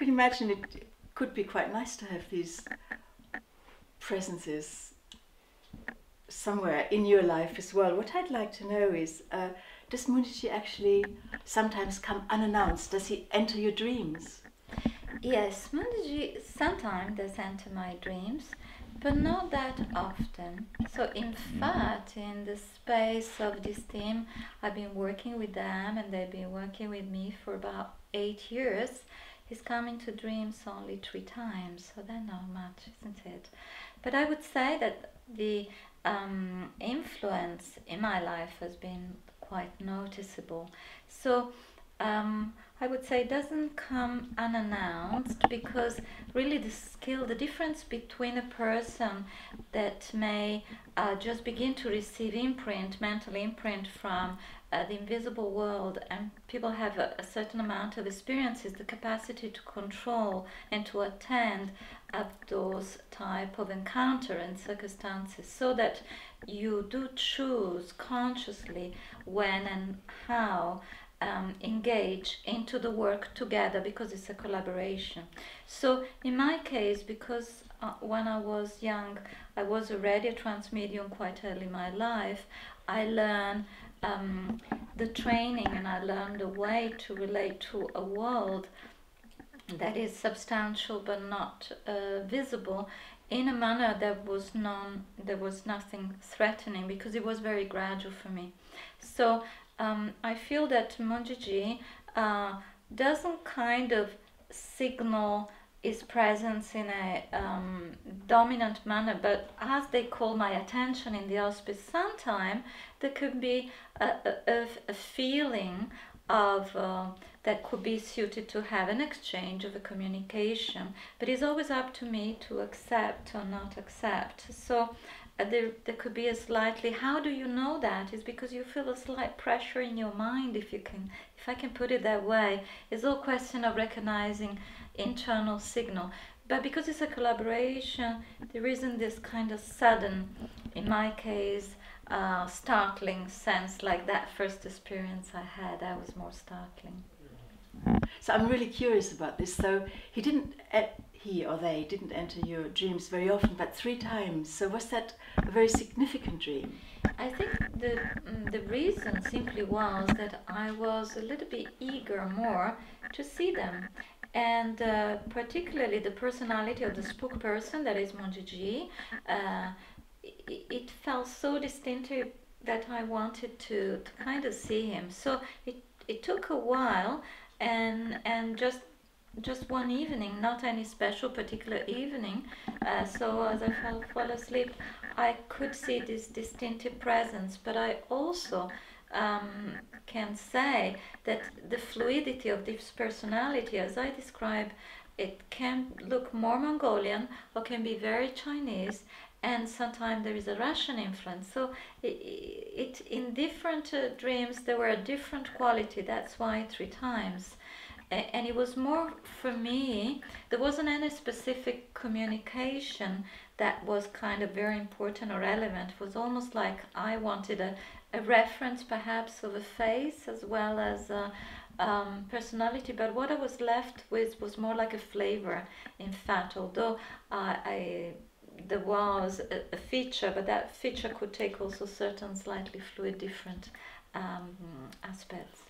could imagine it could be quite nice to have these presences somewhere in your life as well. What I'd like to know is uh, does Munjiji actually sometimes come unannounced? Does he enter your dreams? Yes, Munjiji sometimes does enter my dreams, but not that often. So, in fact, in the space of this team, I've been working with them and they've been working with me for about eight years. He's come into dreams only three times, so that's not much, isn't it? But I would say that the um, influence in my life has been quite noticeable. So um, I would say it doesn't come unannounced because really the skill, the difference between a person that may uh, just begin to receive imprint, mental imprint from uh, the invisible world and people have a, a, certain amount of experiences the capacity to control and to attend of those type of encounter and circumstances so that you do choose consciously when and how um, engage into the work together because it's a collaboration. So in my case, because uh, when I was young, I was already a trance medium quite early in my life. I learned um, the training and I learned a way to relate to a world that is substantial but not uh, visible in a manner that was non there was nothing threatening because it was very gradual for me. So um, I feel that Munjiji uh, doesn't kind of signal its presence in a um, dominant manner, but as they call my attention in the hospice, sometimes there could be a, a, a feeling of uh, that could be suited to have an exchange of a communication, but it's always up to me to accept or not accept. So there, there could be a slightly how do you know that? Is because you feel a slight pressure in your mind if you can if i can put it that way. It's all question of recognizing internal signal. But because it's a collaboration there isn't this kind of sudden in my case uh, startling sense like that first experience i had. That was more startling. So i'm really curious about this. So he didn't uh, he or they didn't enter your dreams very often, but three times. So was that a very significant dream? I think the mm, the reason simply was that I was a little bit eager more to see them, and uh, particularly the personality of the spook person that is Munjiji. Uh, it, it felt so distinctive that I wanted to, to kind of see him. So it it took a while, and and just just one evening, not any special particular evening. Uh, so as I fell, fall asleep, I could see this distinctive presence, but I also um, can say that the fluidity of this personality, as I describe, it can look more Mongolian or can be very Chinese, and sometimes there is a Russian influence. So it, it in different uh, dreams there were a different quality. That's why three times and it was more for me there wasn't any specific communication that was kind of very important or relevant. It was almost like i wanted a, a reference perhaps of a face as well as a um, personality but what i was left with was more like a flavor in fact. Although i there was a, a, feature but that feature could take also certain slightly fluid different um, aspects